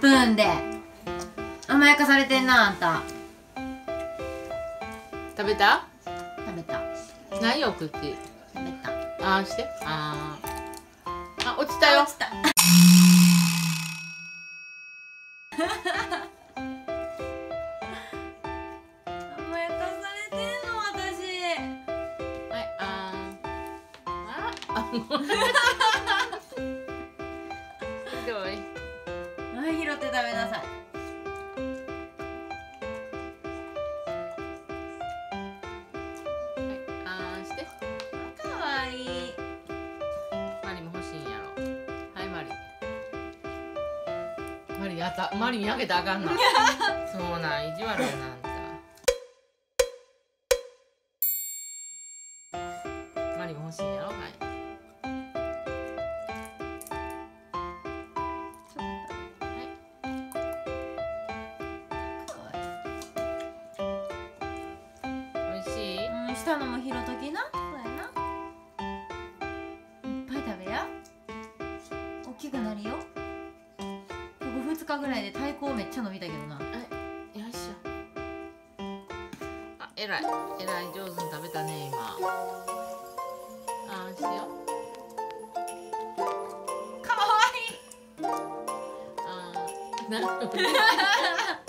分で。甘やかされてんなあんた。食べた？食べた。ないよ口食べた。あーして。あー。あ落ちたよ。落ちた。甘やか はい拾って食べなさい。はい。あーして。かわいいマリも欲しいんやろ。はい。マリマリやったマリにあげたあかんなそうなん意地悪やなマリも欲しいんやろ。はいはい。しいうん下のも拾っときな？そうやな。いっぱい食べや。大きくなるよ。ここ2日ぐらいで太鼓めっちゃ伸びたけどな。よいしょ。あえらい。えらい上手に食べたね今。あーしよかわいい。あーなるほどね